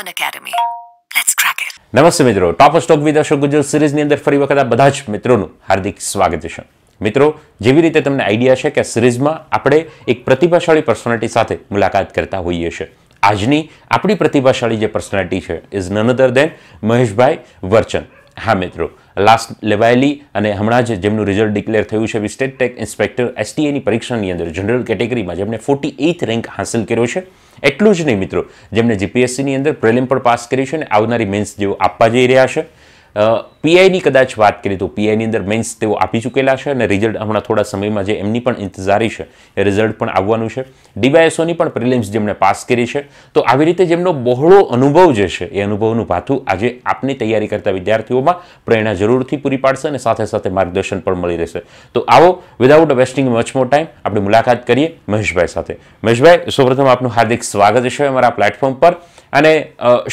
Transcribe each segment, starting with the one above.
Unacademy. Let's crack it નમસ્તે મિત્રો. Top stock with Ashok Gujjar સિરીઝની અંદર ફરી વખત આ બધા જ મિત્રોનું હાર્દિક સ્વાગત છે. મિત્રો, જેવી રીતે તમને આઈડિયા છે કે સિરીઝમાં આપણે એક પ્રતિભાશાળી પર્સનાલિટી સાથે મુલાકાત કરતા હોઈએ છીએ. આજની આપણી પ્રતિભાશાળી જે પર્સનાલિટી છે is none other than Maheshbhai વર્ચન. હા, મિત્રો. લાસ્ટ લેવાયેલી અને હમણાં જ જેમનું રિઝલ્ટ ડિક્લેર થયું છે સ્ટેટ ટેક ઇન્સ્પેક્ટર એસટીએની પરીક્ષાની અંદર જનરલ કેટેગરીમાં જેમણે ફોર્ટી એઇથ રેન્ક હાંસલ કર્યો છે. એટલું જ નહીં, મિત્રો. જેમણે જીપીએસસીની અંદર પ્રેલિમ પણ પાસ કરી છે અને આવનારી મેન્સ જેઓ આપવા જઈ રહ્યા છે. પીઆઈની કદાચ વાત કરીએ તો પીઆઈની અંદર મેન્સ તેઓ આપી ચૂકેલા છે અને રિઝલ્ટ હમણાં થોડા સમયમાં જે એમની પણ ઇંતજારી છે, એ રિઝલ્ટ પણ આવવાનું છે. ડીવાયએસઓની પણ પ્રિલિમ્સ જેમણે પાસ કરી છે. તો આવી રીતે જેમનો બહોળો અનુભવ જે છે, એ અનુભવનું ભાથું આજે આપની તૈયારી કરતા વિદ્યાર્થીઓમાં પ્રેરણા જરૂરથી પૂરી પાડશે અને સાથે સાથે માર્ગદર્શન પણ મળી રહેશે. તો આવો without wasting much more time આપણે મુલાકાત કરીએ મહેશભાઈ સાથે. મહેશભાઈ, સૌપ્રથમ આપનું હાર્દિક સ્વાગત છે અમારા પ્લેટફોર્મ પર. અને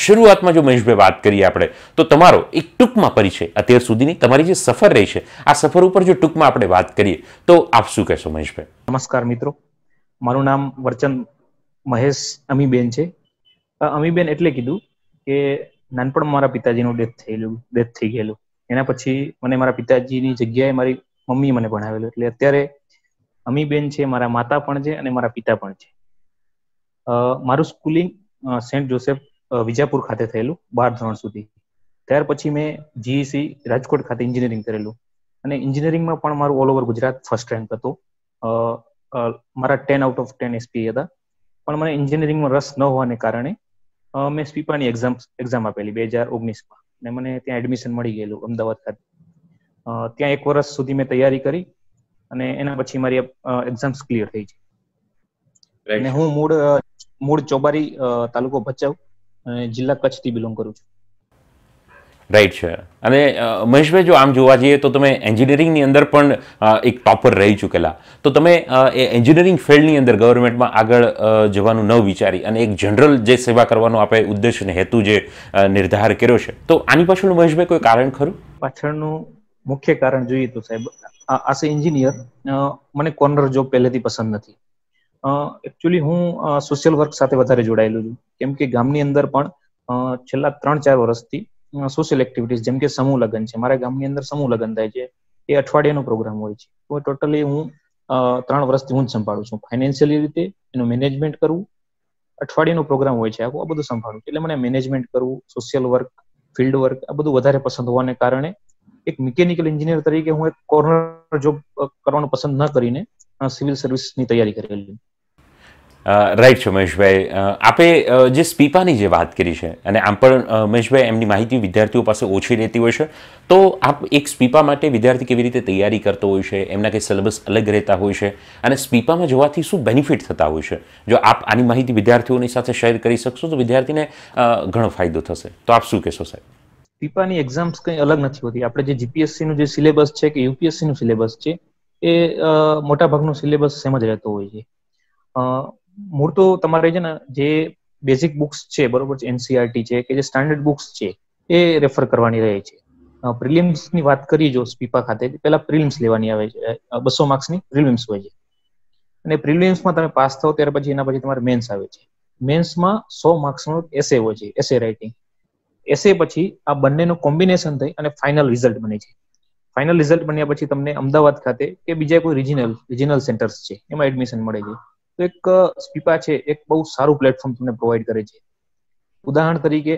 શરૂઆતમાં જો મહેશભાઈ વાત કરીએ આપણે, તો તમારો એક ટૂંકમાં પરિચય અત્યાર સુધીની તમારી જે સફર રહી છે, આ સફર ઉપર જો ટૂંકમાં આપણે વાત કરીએ, તો આપ શું કહેશો મહેશભાઈ? નમસ્કાર મિત્રો. મારું નામ વર્ચન મહેશ અમીબેન છે. અમીબેન એટલે કીધું કે નાનપણમાં મારા પિતાજીનું ડેથ થયેલું ડેથ થઈ ગયેલું. એના પછી મને મારા પિતાજીની જગ્યાએ મારી મમ્મી મને ભણાવેલું. એટલે અત્યારે અમીબેન છે, મારા માતા પણ છે અને મારા પિતા પણ છે. મારું સ્કૂલિંગ સેન્ટ જોસેફ વિજાપુર ખાતે થયેલું, બાર ધોરણ સુધી. ત્યાર પછી મેં જીઈસી રાજકોટ ખાતે એન્જિનિયરિંગ કરેલું. અને એન્જિનિયરિંગમાં પણ મારું all over Gujarat first rank હતો. મારા ten out of ten SP હતા. પણ મને એન્જિનિયરિંગમાં રસ ન હોવાને કારણે મેં સ્પીપાની એક્ઝામ એક્ઝામ આપેલી બે હજાર ઓગણીસમાં. અને મને ત્યાં એડમિશન મળી ગયેલું અમદાવાદ ખાતે. ત્યાં એક વર્ષ સુધી મેં તૈયારી કરી અને એના પછી મારી એક્ઝામ્સ ક્લિયર થઈ છે. અને હું મૂળ મૂળ ચોબારી તાલુકો ભચાઉ અને જિલ્લા કચ્છથી બિલોંગ કરું છું. રાઈટ છે અને મહેશભાઈ, જો આમ જોવા જઈએ તો તમે એન્જિનિયરિંગની અંદર પણ એક ટોપર રહી ચૂકેલા. તો તમે એ એન્જિનિયરિંગ ફિલ્ડની અંદર ગવર્મેન્ટમાં આગળ જવાનું ન વિચારી અને એક જનરલ જે સેવા કરવાનો આપણે ઉદ્દેશ અને હેતુ જે નિર્ધાર કર્યો છે, તો આની પાછળનું મહેશભાઈ કોઈ કારણ ખરું? પાછળનું મુખ્ય કારણ જોઈએ તો સાહેબ આસ એન્જિનિયર મને કોર્નર જોબ પહેલેથી પસંદ નથી. એકચ્યુઅલી હું સોશિયલ વર્ક સાથે વધારે જોડાયેલું છું. કેમ કે ગામની અંદર પણ છેલ્લા ત્રણ ચાર વર્ષથી સોશિયલ એક્ટિવિટીઝ જેમ કે સમૂહ લગ્ન છે. મારા ગામની અંદર સમૂહ લગ્ન થાય છે. એ અઠવાડિયાનો પ્રોગ્રામ હોય છે. તો ટોટલી હું ત્રણ વર્ષથી હું જ સંભાળું છું. ફાઇનાન્શિયલી રીતે એનું મેનેજમેન્ટ કરવું, અઠવાડિયાનો પ્રોગ્રામ હોય છે. આખું આ બધું સંભાળું. એટલે મને મેનેજમેન્ટ કરવું સોશિયલ વર્ક ફિલ્ડ વર્ક આ બધું વધારે પસંદ હોવાને કારણે એક મિકેનિકલ એન્જિનિયર તરીકે હું એક કોર્નર જોબ કરવાનું પસંદ ન કરીને સિવિલ સર્વિસની તૈયારી કરેલી. રાઈટ છે મહેશભાઈ. આપે જે સ્પીપાની જે વાત કરી છે, અને આમ પણ મહેશભાઈ, એમની માહિતી વિદ્યાર્થીઓ પાસે ઓછી રહેતી હોય છે, તો આપ એક સ્પીપા માટે વિદ્યાર્થી કેવી રીતે તૈયારી કરતો હોય છે, એમના કંઈ સિલેબસ અલગ રહેતા હોય છે, અને સ્પીપામાં જવાથી શું બેનિફિટ થતા હોય છે? જો આપ આની માહિતી વિદ્યાર્થીઓની સાથે શેર કરી શકશો, તો વિદ્યાર્થીને ઘણો ફાયદો થશે. તો આપ શું કહેશો, સાહેબ? સ્પીપાની એક્ઝામ્સ કંઈ અલગ નથી હોતી. આપણે જે જીપીએસસી નું જે સિલેબસ છે કે યુપીએસસી નું સિલેબસ છે, એ મોટા ભાગનો સિલેબસ સેમ જ રહેતો હોય છે. મૂળ તો તમારે છે ને જે બેઝિક બુક્સ છે, બરોબર છે એનસીઆરટી છે, કે જે સ્ટાન્ડર્ડ બુક્સ છે, એ રેફર કરવાની રહે છે. પ્રિલિમ્સની વાત કરીએ જો સ્પીપા ખાતે પહેલા પ્રિલિમ્સ લેવાની આવે છે. બસો માર્ક્સની પ્રિલિમ્સ હોય છે. અને પ્રિલિમ્સમાં તમે પાસ થાવ ત્યાર પછી એના પછી તમારે મેન્સ આવે છે. મેન્સમાં સો માર્ક્સનો એસે હોય છે એસે રાઇટિંગ એસે પછી આ બંનેનું કોમ્બિનેશન થઈ અને ફાઇનલ રિઝલ્ટ બને છે. ફાઇનલ રિઝલ્ટ બન્યા પછી તમને અમદાવાદ ખાતે કે બીજા કોઈ રિજિનલ રિજિનલ સેન્ટર્સ છે, એમાં એડમિશન મળે છે. તો એક સ્પીપા છે, એક બહુ સારું પ્લેટફોર્મ તમને પ્રોવાઈડ કરે છે. ઉદાહરણ તરીકે,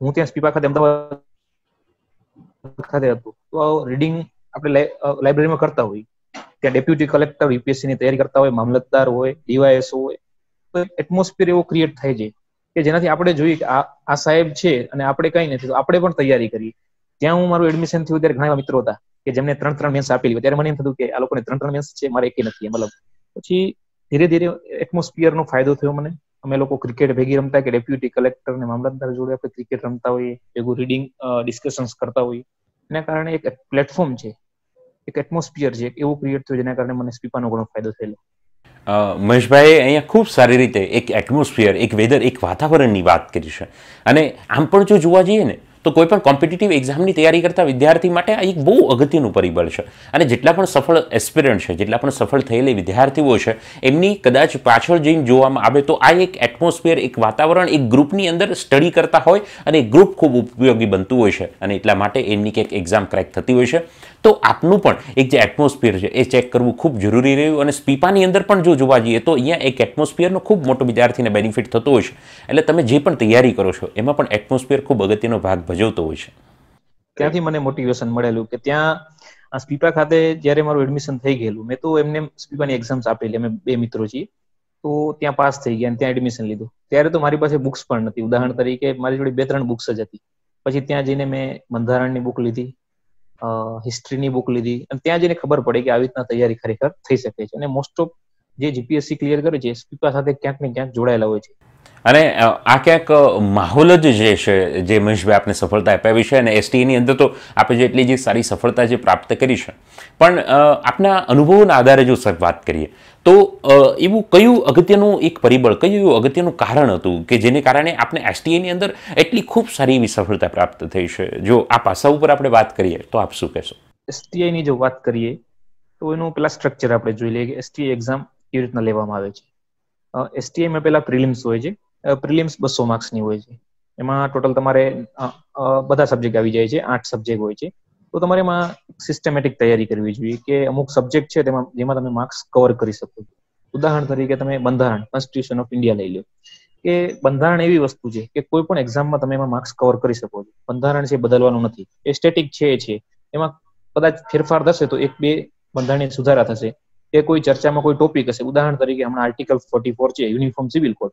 હું ત્યાં સ્પીપા ખાતે અમદાવાદ ખાતે હતો. તો રીડિંગ આપણે લાઇબ્રેરીમાં કરતા હોય. ત્યાં ડેપ્યુટી કલેક્ટર યુપીએસસી ની તૈયારી કરતા હોય, મામલતદાર હોય ડીવાયએસઓ હોય, તો એટમોસ્ફિયર એવો ક્રિએટ થાય છે કે જેનાથી આપણે જોઈએ કે આ સાહેબ છે અને આપણે કઈ નથી, તો આપણે પણ તૈયારી કરીએ. ત્યાં હું મારું એડમિશન થયું ત્યારે ઘણા મિત્રો હતા કે જેમને ત્રણ ત્રણ મેન્સ આપેલી ત્યારે મને એમ થતું કે આ લોકોને ત્રણ ત્રણ મેન્સ છે, મારે એક નથી મતલબ પછી ધીરે ધીરે એટમોસ્ફિયર નો ફાયદો થયો મને. અમે લોકો ક્રિકેટ ભેગી રમતા કે ડેપ્યુટી કલેક્ટર ને મામલતદાર જોડે આપણે ક્રિકેટ રમતા હોઈએ, ભેગું રીડિંગ ડિસ્કશન્સ કરતા હોઈએ. એના કારણે એક પ્લેટફોર્મ છે, એક એટમોસ્ફિયર છે એવું ક્રિએટ થયું જેના કારણે મને સ્પીપાનો ઘણો ફાયદો થયેલો. મહેશભાઈએ અહીંયા ખૂબ સારી રીતે એક એટમોસ્ફિયર એક વેધર એક વાતાવરણની વાત કરી છે. અને આમ પણ જો જોવા જઈએ ને તો કોઈ પણ કોમ્પિટિટિવ એક્ઝામની તૈયારી કરતા વિદ્યાર્થી માટે આ એક બહુ અગત્યનું પરિબળ છે. અને જેટલા પણ સફળ એસ્પિરન્ટ છે, જેટલા પણ સફળ થયેલી વિદ્યાર્થીઓ છે, એમની કદાચ પાછળ જઈને જોવામાં આવે તો આ એક એટમોસ્ફિયર એક વાતાવરણ, એક ગ્રુપની અંદર સ્ટડી કરતા હોય અને ગ્રુપ ખૂબ ઉપયોગી બનતું હોય છે. અને એટલા માટે એમની કંઈક એક્ઝામ ક્રેક થતી હોય છે. તો આપનું પણ એક જે એટમોસ્ફિયર છે, એ ચેક કરવું ખૂબ જરૂરી રહ્યું. અને સ્પીપાની અંદર પણ જો જોવા જઈએ તો અહીંયા એક એટમોસ્ફિયરનો ખૂબ મોટો વિદ્યાર્થીને બેનિફિટ થતો હોય છે. એટલે તમે જે પણ તૈયારી કરો છો, એમાં પણ એટમોસ્ફિયર ખૂબ અગત્યનો ભાગ ભજવતો હોય છે. ત્યાંથી મને મોટિવેશન મળેલું કે ત્યાં સ્પીપા ખાતે જ્યારે મારું એડમિશન થઈ ગયેલું, મેં તો એમને સ્પીપાની એક્ઝામ્સ આપેલી, અમે બે મિત્રો છીએ, તો ત્યાં પાસ થઈ ગયા ત્યાં એડમિશન લીધું. ત્યારે તો મારી પાસે બુક્સ પણ નથી. ઉદાહરણ તરીકે મારી જોડે બે ત્રણ બુક્સ જ હતી. પછી ત્યાં જઈને મેં બંધારણની બુક લીધી હિસ્ટ્રીની બુક લીધી અને ત્યાં જઈને ખબર પડે કે આવી રીતના તૈયારી ખરેખર થઈ શકે છે. અને મોસ્ટ ઓફ જે જીપીએસસી ક્લિયર કરે છે સ્પીપા સાથે ક્યાંક ને ક્યાંક જોડાયેલા હોય છે. અને આ ક્યાંક માહોલ જ જે છે, જે મહેશભાઈ આપણે સફળતા અપાવી છે અને એસટીની અંદર તો આપણે જેટલી જે સારી સફળતા જે પ્રાપ્ત કરી છે. પણ આપના અનુભવોના આધારે જો સર વાત કરીએ, તો એવું કયું અગત્યનું એક પરિબળ, કયું એવું અગત્યનું કારણ હતું કે જેને કારણે આપણે એસટીએની અંદર એટલી ખૂબ સારી એવી સફળતા પ્રાપ્ત થઈ છે? જો આ પાસા ઉપર આપણે વાત કરીએ, તો આપ શું કહેશો? એસટીઆઈની જો વાત કરીએ, તો એનું પેલા સ્ટ્રક્ચર આપણે જોઈ લઈએ કે એસટીઆઈ એક્ઝામ કેવી રીતના લેવામાં આવે છે. એસટીઆઈમાં પેલા પ્રિલિમ્સ હોય છે. પ્રિલિમ્સ બસો માર્ક્સની હોય છે. એમાં ટોટલ તમારે બધા સબ્જેક્ટ આવી જાય છે. આઠ સબ્જેક્ટ હોય છે. તો તમારે એમાં સિસ્ટમેટિક તૈયારી કરવી જોઈએ કે અમુક સબ્જેક્ટ છે તેમાં, જેમાં તમે માર્ક્સ કવર કરી શકો ઉદાહરણ તરીકે તમે બંધારણ કોન્સ્ટિટ્યુશન ઓફ ઇન્ડિયા લઈ લો. કે બંધારણ એવી વસ્તુ છે કે કોઈ પણ એક્ઝામમાં તમે એમાં માર્ક્સ કવર કરી શકો છો. બંધારણ છે બદલવાનું નથી. એ સ્ટેટિક છે છે. એમાં કદાચ ફેરફાર થશે તો એક બે બંધારણીય સુધારા થશે. કે કોઈ ચર્ચામાં કોઈ ટોપિક હશે. ઉદાહરણ તરીકે હમણાં આર્ટિકલ ફોર્ટી ફોર છે યુનિફોર્મ સિવિલ કોડ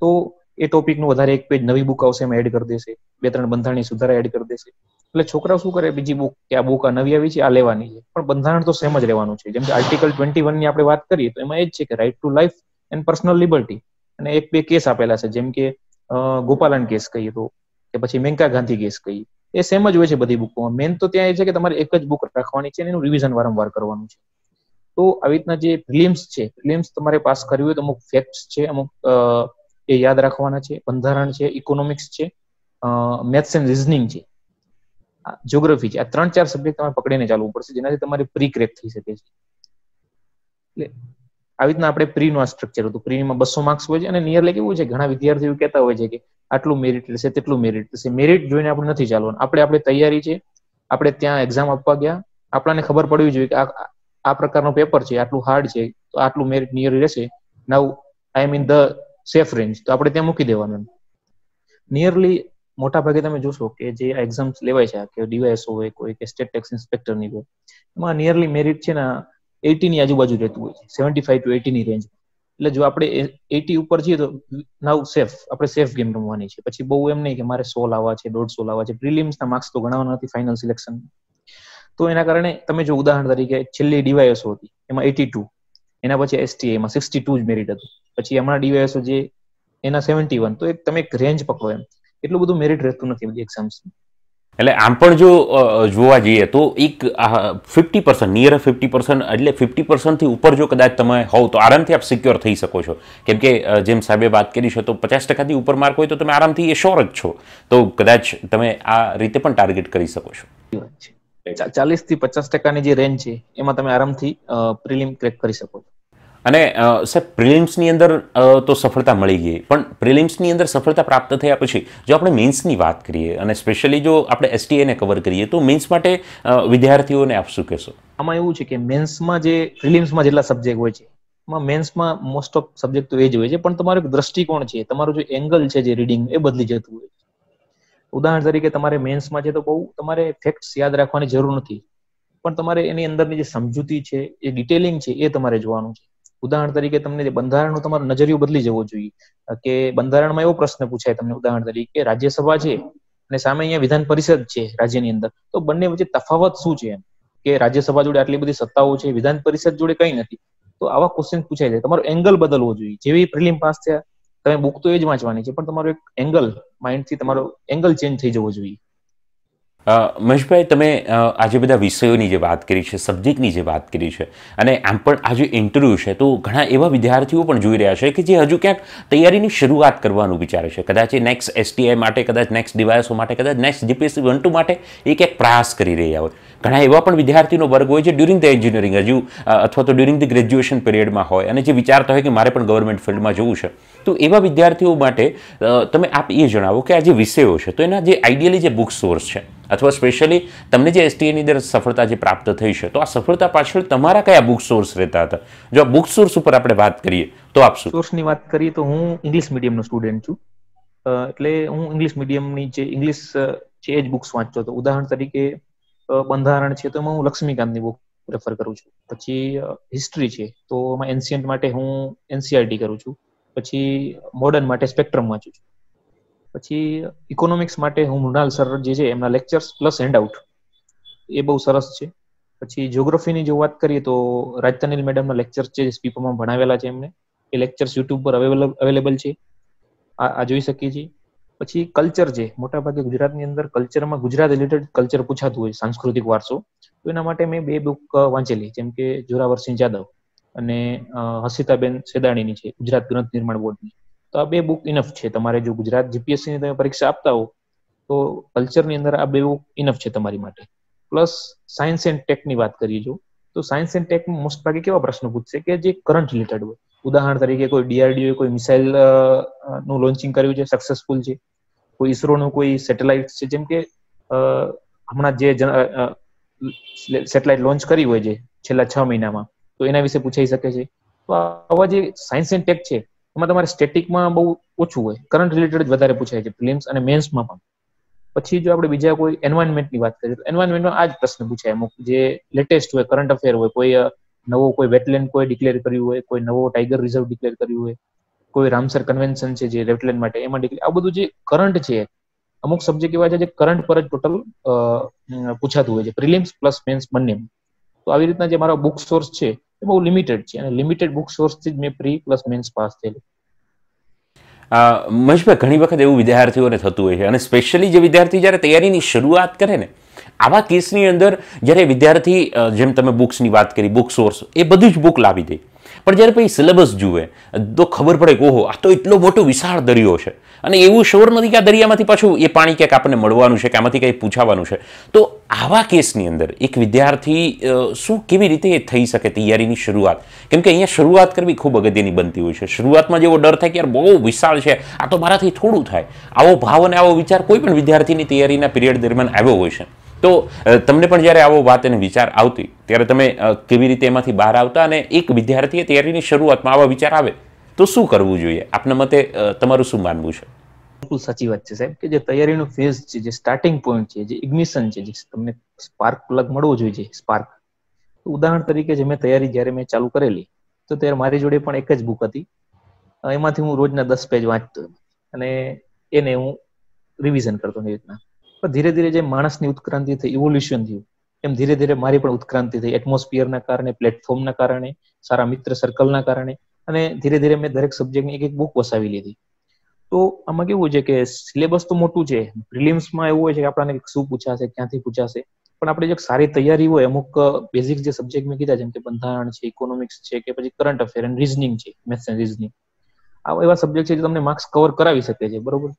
તો એ ટોપિકનું વધારે એક પેજ નવી બુક આવશે એમાં એડ કરી દેશે. બે ત્રણ બંધારણી સુધારા એડ કરી દેશે. એટલે છોકરાઓ શું કરે? બીજી બુક કે આ બુક આ નવી આવી છે, આ લેવાની છે. પણ બંધારણ તો સેમ જ રહેવાનું છે. જેમ કે આર્ટિકલ ટ્વેન્ટી વનની આપણે વાત કરીએ, તો એમાં એ જ છે કે right to life and personal liberty અને એક બે કેસ આપેલા છે, જેમ કે ગોપાલન કેસ કહીએ તો, કે પછી મેંકા ગાંધી કેસ કહીએ. એ સેમ જ હોય છે બધી બુકોમાં મેન તો ત્યાં એ છે કે તમારે એક જ બુક રાખવાની છે એનું રિવિઝન વારંવાર કરવાનું છે. તો આવી રીતના જે ફિલિમ્સ છે, ફિલિમ્સ તમારે પાસ કરવી હોય તો અમુક ફેક્ટ્સ છે, અમુક એ યાદ રાખવાના છે, બંધારણ છે ઇકોનોમિક્સ છે મેથ્સ એન્ડ રિઝનિંગ છે. જ્યોગ્રાફી છે. આ ત્રણ ચાર સબ્જેક્ટ તમારે પકડીને ચાલવું પડશે, જેનાથી તમારે પ્રી ક્રેક થઈ શકે છે. એટલે આવી રીતના આપણે પ્રી નું આ સ્ટ્રક્ચર હતું. પ્રીમાં બસો માર્ક્સ હોય છે અને નિયરલી કેવું છે? ઘણા વિદ્યાર્થીઓ કહેતા હોય છે કે આટલું મેરિટ રહેશે તેટલું મેરિટ લેશે. મેરિટ જોઈને આપણે નથી ચાલવાનું. આપણે આપણે તૈયારી છે. આપણે ત્યાં એક્ઝામ આપવા ગયા. આપણને ખબર પડવી જોઈએ કે આ આ પ્રકારનો પેપર છે, આટલું હાર્ડ છે, તો આટલું મેરિટ નિયર રહેશે. Now I mean the safe range તો આપણે ત્યાં મૂકી દેવાનું. નિયરલી મોટા ભાગે તમે જોશો કે જે એક્ઝામ્સ લેવાય છે કે ડીવાયએસઓ હોય, કોઈ કે સ્ટેટ ટેક્સ ઇન્સ્પેક્ટરની હોય, એમાં નિયરલી મેરિટ છે ને એટી ની આજુબાજુ રહેતું હોય છે સેવન્ટી ફાઈવ ટુ એટી ની રેન્જ એટલે જો આપણે એટી ઉપર છીએ તો નાવ સેફ આપણે સેફ ગેમ રમવાની છે. પછી બહુ એમ નહીં કે મારે સો લાવવા છે, દોઢસો લાવવા છે પ્રિલિમ્સના માર્ક્સ તો ગણાવવાના નથી ફાઇનલ સિલેક્શન તો એના કારણે તમે જો ઉદાહરણ તરીકે છેલ્લી ડીવાયએસઓ હતી એમાં એટી ટુ એના પછી એસટી એમાં સિક્સટી ટુ જ મેરિટ હતું. પછી હમણાં ડીવાયએસઓ જે એના સેવન્ટી વન તો એક તમે એક રેન્જ પકડો એમ. એટલું બધું મેરિટ રહેતું નથી બધી એક્ઝામ્સ એટલે આમ પણ જો જોવા જઈએ તો એક fifty percent near fifty percent એટલે ફિફ્ટી પર્સન્ટથી ઉપર જો કદાચ તમે હોવ તો આરામથી આપ સિક્યોર થઈ શકો છો. કેમ કે જેમ સાહેબે વાત કરી છે તો પચાસ ટકાથી ઉપર માર્ક હોય તો તમે આરામથી એ શ્યોર જ છો. તો કદાચ તમે આ રીતે પણ ટાર્ગેટ કરી શકો છો. ચાલીસથી પચાસ ટકાની જે રેન્જ છે એમાં તમે આરામથી પ્રિલિમ ક્રેક કરી શકો છો. અને સાહેબ પ્રિલિમ્સની અંદર તો સફળતા મળી ગઈ. પણ પ્રિલિમ્સની અંદર સફળતા પ્રાપ્ત થયા પછી જો આપણે મેન્સની વાત કરીએ અને સ્પેશિયલી જો આપણે એસટીએને કવર કરીએ તો મેન્સ માટે વિદ્યાર્થીઓને આપ શું કહેશો? આમાં એવું છે કે મેન્સમાં જે પ્રિલિમ્સમાં જેટલા સબ્જેક્ટ હોય છે એમાં મેન્સમાં મોસ્ટ ઓફ સબ્જેક્ટ તો એ જ હોય છે પણ તમારો દ્રષ્ટિકોણ છે તમારું જે એંગલ છે જે રીડિંગ એ બદલી જતું હોય છે. ઉદાહરણ તરીકે તમારે મેન્સમાં છે તો બહુ તમારે ફેક્ટ્સ યાદ રાખવાની જરૂર નથી. પણ તમારે એની અંદરની જે સમજૂતી છે, એ ડિટેલિંગ છે, એ તમારે જોવાનું છે. ઉદાહરણ તરીકે તમને જે બંધારણનું તમારું નજરિયું બદલી જવો જોઈએ. કે બંધારણમાં એવો પ્રશ્ન પૂછાય તમને ઉદાહરણ તરીકે, રાજ્યસભા છે અને સામે અહીંયા વિધાન પરિષદ છે રાજ્યની અંદર. તો બંને વચ્ચે તફાવત શું છે એમ? કે રાજ્યસભા જોડે આટલી બધી સત્તાઓ છે, વિધાન પરિષદ જોડે કઈ નથી. તો આવા ક્વેશ્ચન પૂછાય છે. તમારો એંગલ બદલવો જોઈએ. જેવી પ્રિલિમ પાસ થયા તમે બુક તો એ જ વાંચવાની છે, પણ તમારો એક એંગલ માઇન્ડથી તમારો એંગલ ચેન્જ થઈ જવો જોઈએ. મહેશભાઈ, તમે આજે બધા વિષયોની જે વાત કરી છે સબ્જેક્ટની જે વાત કરી છે, અને આમ પણ આજે ઇન્ટરવ્યૂ છે, તો ઘણા એવા વિદ્યાર્થીઓ પણ જોઈ રહ્યા છે કે જે હજુ ક્યાંક તૈયારીની શરૂઆત કરવાનું વિચારે છે. કદાચ એ નેક્સ્ટ એસટીઆઈ માટે, કદાચ નેક્સ્ટ ડિવાઇસો માટે, કદાચ નેક્સ્ટ જીપીએસસી વન ટુ માટે એ ક્યાંક પ્રયાસ કરી રહ્યા હોય. ઘણા એવા પણ વિદ્યાર્થીનો વર્ગ હોય છે ડ્યુરિંગ ધ એન્જિનિયરિંગ હજુ અથવા તો ડ્યુરિંગ ધ ગ્રેજ્યુએશન પિરિયડમાં હોય. અને જે વિચારતા હોય કે મારે પણ ગવર્મેન્ટ ફિલ્ડમાં જવું છે. તો એવા વિદ્યાર્થીઓ માટે તમે આપ એ જણાવો કે આ જે વિષયો છે, તો એના જે આઈડિયલી જે બુક સોર્સ છે, અથવા સ્પેશિયલી તમને જે એસટીએની અંદર સફળતા જે પ્રાપ્ત થઈ છે, તો આ સફળતા પાછળ તમારા કયા બુક સોર્સ રહેતા હતા? જો આ બુક સોર્સ ઉપર આપણે વાત કરીએ, તો આપ સોર્સની વાત કરીએ તો હું ઇંગ્લિશ મીડિયમનો સ્ટુડન્ટ છું. એટલે હું ઇંગ્લિશ મીડિયમની જે ઇંગ્લિશ છે જ બુક્સ વાંચતો હતો. ઉદાહરણ તરીકે બંધારણ છે, તો એમાં હું લક્ષ્મીકાંતની બુક પ્રેફર કરું છું. પછી હિસ્ટ્રી છે, તો એમાં એન્શિયન્ટ માટે હું એનસીઆરટી કરું છું. પછી મોડર્ન માટે સ્પેક્ટ્રમ વાંચું છું. પછી ઇકોનોમિક્સ માટે હું મૃણાલ સર જે છે, એમના લેક્ચર્સ પ્લસ હેન્ડઆઉટ એ બહુ સરસ છે. પછી જ્યોગ્રાફીની જો વાત કરીએ, તો રાજતાનીલ મેડમના લેક્ચર્સ છે, જે સ્પીપરમાં ભણાવેલા છે એમને. એ લેક્ચર્સ યુટ્યુબ પર અવેલેબલ છે. આ જોઈ શકીએ છીએ. પછી કલ્ચર છે મોટાભાગે ગુજરાતની અંદર કલ્ચરમાં ગુજરાત રિલેટેડ કલ્ચર પૂછાતું હોય, સાંસ્કૃતિક વારસો. તો એના માટે મેં બે બુક વાંચેલી. જેમ કે જોરાવરસિંહ જાદવ અને હસીતાબેન સેદાણીની છે, ગુજરાત ગ્રંથ નિર્માણ બોર્ડની. તો આ બે બુક ઇનફ છે તમારે જો ગુજરાત જીપીએસસી ની તમે પરીક્ષા આપતા હો, તો કલ્ચરની અંદર આ બે બુક ઇનફ છે તમારી માટે. પ્લસ સાયન્સ એન્ડ ટેકની વાત કરીએ જો, તો સાયન્સ એન્ડ ટેક મોસ્ટ ભાગે કેવા પ્રશ્નો પૂછશે કે જે કરંટ રિલેટેડ હોય. ઉદાહરણ તરીકે કોઈ ડીઆરડીઓ કોઈ મિસાઇલનું લોન્ચિંગ કર્યું છે સક્સેસફુલ છે. કોઈ ઈસરોનું કોઈ સેટેલાઇટ છે, જેમ કે હમણાં જે સેટેલાઇટ લોન્ચ કરી હોય છે, છેલ્લા છ મહિનામાં, તો એના વિશે પૂછાઈ શકે છે. તો આવા જે સાયન્સ એન્ડ ટેક છે, એમાં તમારે સ્ટેટિકમાં બહુ ઓછું હોય. કરંટ રિલેટેડ જ વધારે પૂછાય છે પ્રિલિમ્સ અને મેન્સમાં પણ. પછી જો આપણે બીજા કોઈ એન્વાયરમેન્ટની વાત કરીએ, તો એન્વાયરમેન્ટમાં આ જ પ્રશ્ન પૂછાય અમુક, જે લેટેસ્ટ હોય કરંટ અફેર હોય, કોઈ નવો કોઈ વેટલેન્ડ કોઈ ડિક્લેર કર્યું હોય, કોઈ નવો ટાઈગર રિઝર્વ ડિક્લેર કર્યું હોય, કોઈ રામસર કન્વેન્શન છે જે વેટલેન્ડ માટે, એમાં ડિક્લેર આ બધું જે કરંટ છે, અમુક સબ્જેક્ટ એવા છે જે કરંટ પર જ ટોટલ પૂછાતું હોય છે. પ્રિલિમ્સ પ્લસ મેન્સ બંને. તો આવી રીતના જે મારો બુક સોર્સ છે, એ બહુ લિમિટેડ છે. અને લિમિટેડ બુક સોર્સથી જ મેં પ્રી પ્લસ મેન્સ પાસ થયેલી. મહેશભાઈ, ઘણી વખત એવું વિદ્યાર્થીઓને થતું હોય છે. અને સ્પેશિયલી જે વિદ્યાર્થી જ્યારે તૈયારીની શરૂઆત કરે ને આવા કેસની અંદર જ્યારે વિદ્યાર્થી જેમ તમે બુક્સની વાત કરી, બુક સોર્સ, એ બધી જ બુક લાવી દે. પણ જ્યારે પછી સિલેબસ જુએ, તો ખબર પડે કે ઓહો, આ તો એટલો મોટો વિશાળ દરિયો છે. અને એવું શોર નથી કે આ દરિયામાંથી પાછું એ પાણી ક્યાંક આપણને મળવાનું છે, કે આમાંથી કંઈ પૂછાવાનું છે. તો આવા કેસની અંદર એક વિદ્યાર્થી શું કેવી રીતે થઈ શકે તૈયારીની શરૂઆત? કેમ કે અહીંયા શરૂઆત કરવી ખૂબ અગત્યની બનતી હોય છે. શરૂઆતમાં જેવો ડર થાય કે યાર બહુ વિશાળ છે, આ તો મારાથી થોડું થાય. આવો ભાવ અને આવો વિચાર કોઈ પણ વિદ્યાર્થીની તૈયારીના પિરિયડ દરમિયાન આવ્યો હોય છે. તો તમને પણ જ્યારે આવો વાત અને વિચાર આવતી, ત્યારે તમે કેવી રીતે એમાંથી બહાર આવતા અને એક વિદ્યાર્થીએ તૈયારીની શરૂઆતમાં આવા વિચાર આવે, તો શું કરવું જોઈએ? આપના મતે તમારું શું માનવું છે? બિલકુલ સાચી વાત છે સાહેબ, કે જે તૈયારીનો ફેઝ છે, જે સ્ટાર્ટિંગ પોઈન્ટ છે, જે ઇગ્નિશન છે, જે તમને સ્પાર્ક પ્લગ મળવો જોઈએ સ્પાર્ક ઉદાહરણ તરીકે જે મેં તૈયારી જ્યારે મેં ચાલુ કરેલી, તો ત્યારે મારી જોડે પણ એક જ બુક હતી. એમાંથી હું રોજના દસ પેજ વાંચતો અને એને હું રિવિઝન કરતો એ રીતના. પણ ધીરે ધીરે જે માણસની ઉત્ક્રાંતિ થઈ ઇવોલ્યુશન થયું, એમ ધીરે ધીરે મારી પણ ઉત્ક્રાંતિ થઈ એટમોસ્ફિયરના કારણે પ્લેટફોર્મના કારણે, સારા મિત્ર સર્કલના કારણે અને ધીરે ધીરે મેં દરેક સબ્જેક્ટની એક એક બુક વસાવી લીધી. તો આમાં કેવું છે કે સિલેબસ તો મોટું છે પ્રિલિમ્સમાં એવું હોય છે કે આપણને શું પૂછાશે, ક્યાંથી પૂછાશે, પણ આપણે જે સારી તૈયારી હોય, અમુક બેઝિક જે સબ્જેક્ટ મેં કીધા, જેમ કે બંધારણ છે ઇકોનોમિક્સ છે કે પછી કરંટ અફેર એન્ડ રિઝનિંગ છે મેથ્સ એન્ડ રિઝનિંગ આ એવા સબ્જેક્ટ છે જે તમને માર્ક્સ કવર કરાવી શકે છે, બરોબર?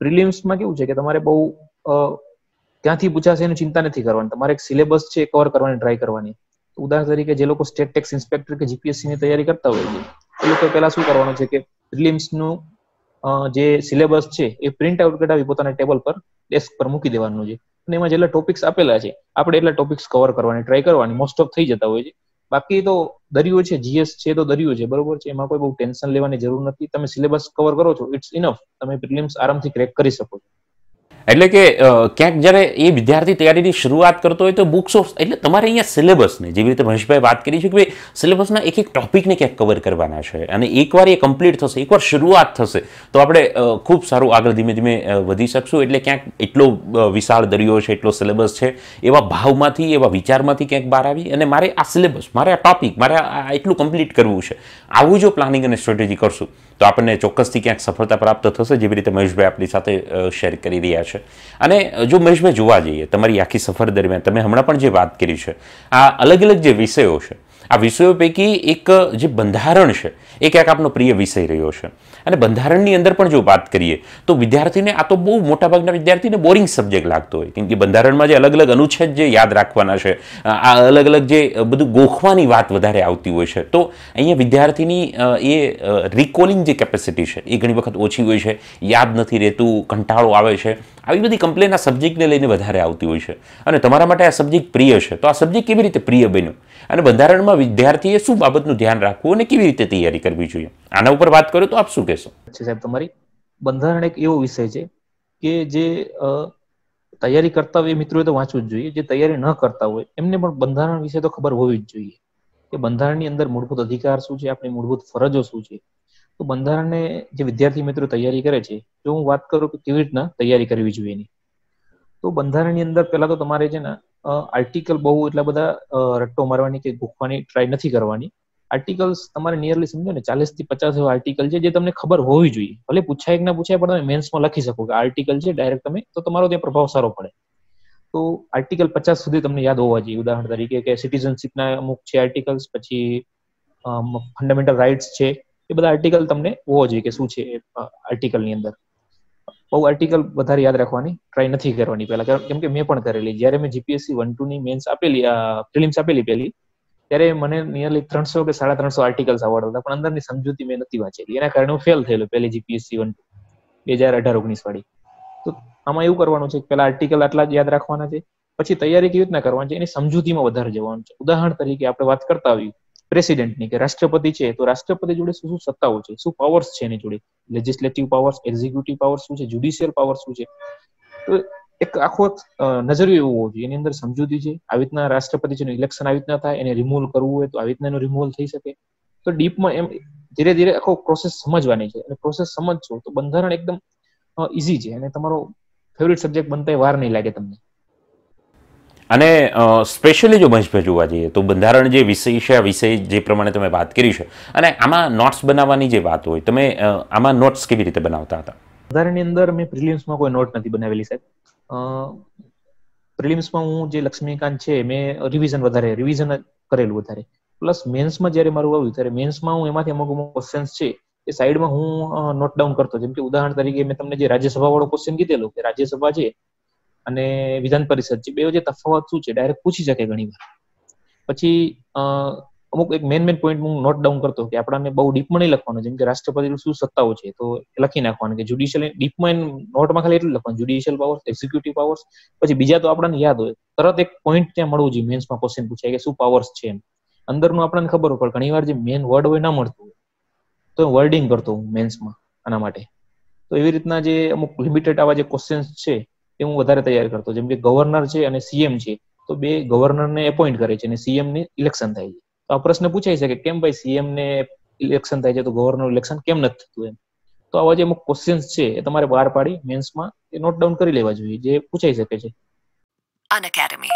પ્રિલિમ્સમાં કેવું છે કે તમારે બહુ ક્યાંથી પૂછાશે એની ચિંતા નથી કરવાની. તમારે એક સિલેબસ છે કવર કરવાની ટ્રાય કરવાની. ઉદાહરણ તરીકે જે લોકો સ્ટેટ ટેક્સ ઇન્સ્પેક્ટર કે જીપીએસસી ની તૈયારી કરતા હોય છે, એ લોકો પહેલા શું કરવાનું છે કે પ્રિલિમ્સનું જે સિલેબસ છે એ પ્રિન્ટ આઉટ કઢાવી પોતાના ટેબલ પર ડેસ્ક પર મૂકી દેવાનું છે. અને એમાં જેટલા ટોપિક્સ આપેલા છે, આપણે એટલા ટોપિક્સ કવર કરવાની ટ્રાય કરવાની મોસ્ટ ઓફ થઈ જતા હોય છે. બાકી તો દરિયો છે જીએસ છે તો દરિયો છે, બરોબર છે? એમાં કોઈ બહુ ટેન્શન લેવાની જરૂર નથી. તમે સિલેબસ કવર કરો છો ઇટ્સ ઇનફ તમે પ્રિલિમ્સ આરામથી ક્રેક કરી શકો છો. એટલે કે ક્યાંક જ્યારે એ વિદ્યાર્થી તૈયારીની શરૂઆત કરતો હોય તો બુક્સ ઓફ એટલે તમારે અહીંયા સિલેબસને જેવી રીતે મહેશભાઈ વાત કરી છે કે ભાઈ સિલેબસના એક એક ટોપિકને ક્યાંક કવર કરવાના છે અને એકવાર એ કમ્પ્લીટ થશે, એકવાર શરૂઆત થશે, તો આપણે ખૂબ સારું આગળ ધીમે ધીમે વધી શકશું. એટલે ક્યાંક એટલો વિશાળ દરિયો છે, એટલો સિલેબસ છે, એવા ભાવમાંથી, એવા વિચારમાંથી ક્યાંક બહાર આવી. અને મારે આ સિલેબસ મારે આ ટોપિક મારે આ એટલું કમ્પ્લીટ કરવું છે. આવું જો પ્લાનિંગ અને સ્ટ્રેટેજી કરશું, તો આપણને ચોક્કસથી ક્યાંક સફળતા પ્રાપ્ત થશે, જેવી રીતે મહેશભાઈ આપણી સાથે શેર કરી રહ્યા છે. અને જો મહેશભાઈ જોવા જઈએ, તમારી આખી સફર દરમિયાન તમે હમણાં પણ જે વાત કરી છે, આ અલગ અલગ જે વિષયો છે આ વિષયો પૈકી એક જે બંધારણ છે, એ ક્યાંક આપનો પ્રિય વિષય રહ્યો છે. અને બંધારણની અંદર પણ જો વાત કરીએ, તો વિદ્યાર્થીને આ તો બહુ મોટાભાગના વિદ્યાર્થીને બોરિંગ સબ્જેક્ટ લાગતો હોય. કેમ કે બંધારણમાં જે અલગ અલગ અનુચ્છેદ જે યાદ રાખવાના છે આ અલગ અલગ જે બધું ગોખવાની વાત વધારે આવતી હોય છે. તો અહીંયા વિદ્યાર્થીની એ રિકોલિંગ જે કેપેસિટી છે, એ ઘણી વખત ઓછી હોય છે, યાદ નથી રહેતું, કંટાળો આવે છે. આવી બધી કમ્પ્લેન આ સબ્જેક્ટને લઈને વધારે આવતી હોય છે. અને તમારા માટે આ સબ્જેક્ટ પ્રિય છે. તો આ સબ્જેક્ટ કેવી રીતે પ્રિય બન્યો? અને બંધારણમાં વિદ્યાર્થીએ શું બાબતનું ધ્યાન રાખવું અને કેવી રીતે તૈયારી કરવી જોઈએ? આના ઉપર વાત કરો તો આપ શું કહેશો? સાહેબ, તમારી બંધારણ એક એવો વિષય છે કે જે તૈયારી કરતા હોય એ મિત્રોએ તો વાંચવું જ જોઈએ. જે તૈયારી ન કરતા હોય એમને પણ બંધારણ વિશે તો ખબર હોવી જ જોઈએ કે બંધારણની અંદર મૂળભૂત અધિકાર શું છે? આપણી મૂળભૂત ફરજો શું છે? તો બંધારણને જે વિદ્યાર્થી મિત્રો તૈયારી કરે છે, જો હું વાત કરું કે કેવી રીતના તૈયારી કરવી જોઈએ એની? તો બંધારણની અંદર પહેલા તો તમારે છે ને આર્ટિકલ બહુ એટલા બધા રટ્ટો મારવાની કે ગોખવાની ટ્રાય નથી કરવાની. આર્ટિકલ્સ તમારે નિયરલી સમજો ને ચાલીસથી પચાસ એવા આર્ટિકલ છે જે તમને ખબર હોવી જોઈએ. ભલે પૂછાય કે ના પૂછાય, પણ તમે મેન્સમાં લખી શકો કે આર્ટિકલ છે ડાયરેક્ટ તમે, તો તમારો ત્યાં પ્રભાવ સારો પડે. તો આર્ટિકલ પચાસ સુધી તમને યાદ હોવા જોઈએ. ઉદાહરણ તરીકે કે સિટીઝનશીપના અમુક છે આર્ટિકલ્સ પછી ફંડામેન્ટલ રાઇટ્સ છે એ બધા આર્ટિકલ તમને હોવો જોઈએ કે શું છે આર્ટિકલની અંદર. બહુ આર્ટિકલ વધારે યાદ રાખવાની ટ્રાય નથી કરવાની પહેલા. કેમ કે મેં પણ કરેલી. જ્યારે મેં જીપીએસસી વન ટુ ની મેન્સ આપેલી ફિલિમ્સ આપેલી પહેલી, ત્યારે મને નિયરલી ત્રણસો કે સાડા ત્રણસો આર્ટિકલ્સ આવડતા હતા, પણ અંદરની સમજૂતી મેં નથી વાંચેલી. એના કારણે હું ફેલ થયેલો પહેલી જીપીએસસી વન બે હજાર અઢાર ઓગણીસ વાળી. તો આમાં એવું કરવાનું છે કે પેલા આર્ટિકલ આટલા જ યાદ રાખવાના છે, પછી તૈયારી કેવી રીતના કરવાની છે, એની સમજૂતીમાં વધારે જવાનું છે. ઉદાહરણ તરીકે આપણે વાત કરતા હોઈએ પ્રેસિડેન્ટની કે રાષ્ટ્રપતિ છે, તો રાષ્ટ્રપતિ જોડે શું શું સત્તાઓ છે? શું પાવર્સ છે એની જોડે? લેજિસ્લેટિવ પાવર્સ એક્ઝિક્યુટિવ પાવર શું છે? જ્યુડિશિયલ પાવર શું છે? તો એક આખો નજરિયો એવો હોવો જોઈએ. એની અંદર સમજૂતી છે. આવી રીતના રાષ્ટ્રપતિ છે ઇલેક્શન આવી રીતના થાય, એને રિમૂવલ કરવું હોય તો આવી રીતના એનું રિમૂવલ થઈ શકે. તો ડીપમાં એમ ધીરે ધીરે આખો પ્રોસેસ સમજવાની છે. અને પ્રોસેસ સમજશો તો બંધારણ એકદમ ઈઝી છે. અને તમારો ફેવરિટ સબ્જેક્ટ બનતા વાર નહીં લાગે તમને. અને સ્પેશિયલી જો મહેશભાઈ જોવા જઈએ, તો બંધારણ જે વિષય છે વિષય જે પ્રમાણે તમે વાત કરી છે, અને આમાં નોટ્સ બનાવવાની જે વાત હોય, તમે આમાં નોટ્સ કેવી રીતે બનાવતા હતા? બંધારણની અંદર મેં પ્રિલિમ્સમાં કોઈ નોટ નથી બનાવેલી, સાહેબ. પ્રિલિમ્સમાં હું જે લક્ષ્મીકાંત છે, મેં રિવિઝન વધારે રિવિઝન કરેલું વધારે. પ્લસ મેન્સમાં જ્યારે મારું આવ્યું, ત્યારે મેન્સમાં હું એમાંથી અમુક અમુક ક્વેશ્ચન્સ છે, એ સાઈડમાં હું નોટ ડાઉન કરતો. જેમ કે ઉદાહરણ તરીકે મેં તમને જે રાજ્યસભા વાળો ક્વેશ્ચન કીધેલો, કે રાજ્યસભા છે અને વિધાન પરિષદ છે બે વચ્ચે તફાવત શું છે ડાયરેક્ટ પૂછી શકે ઘણી વાર. પછી અમુક એક મેન મેન પોઈન્ટ હું નોટ ડાઉન કરતો કે આપણને બહુ ડીપમાં નહીં લખવાનું, જેમ કે રાષ્ટ્રપતિ શું સત્તાઓ છે, તો લખી નાખવાનું કે જ્યુડિશિયલ ડીપમાં નોટમાં ખાલી એટલું લખવાનું જ્યુડિશિયલ પાવર્સ એક્ઝિક્યુટિવ પાવર્સ પછી બીજા તો આપણને યાદ હોય, તરત એક પોઈન્ટ ત્યાં મળવું જોઈએ મેન્સમાં ક્વેશ્ચન પૂછાય કે શું પાવર્સ છે એમ. અંદરનું આપણને ખબર હોય, પણ ઘણી વાર જે મેન વર્ડ હોય ના મળતું હોય. તો વર્ડિંગ કરતો હું મેન્સમાં આના માટે. તો એવી રીતના જે અમુક લિમિટેડ આવા જે ક્વેશ્ચન્સ છે એ હું વધારે તૈયાર કરતો. જેમ કે ગવર્નર છે અને સીએમ છે, તો બે ગવર્નરને એપોઇન્ટ કરે છે અને સીએમ ને ઇલેક્શન થાય છે. તો આ પ્રશ્ન પૂછાય છે કે કેમ ભાઈ સીએમ ને ઇલેક્શન થાય છે, તો ગવર્નર ઇલેક્શન કેમ નથી થતું એમ? તો આવા જે અમુક ક્વેશ્ચન્સ છે એ તમારે બહાર પાડી મેન્સમાં એ નોટ ડાઉન કરી લેવા જોઈએ, જે પૂછાઈ શકે છે. અન Academy.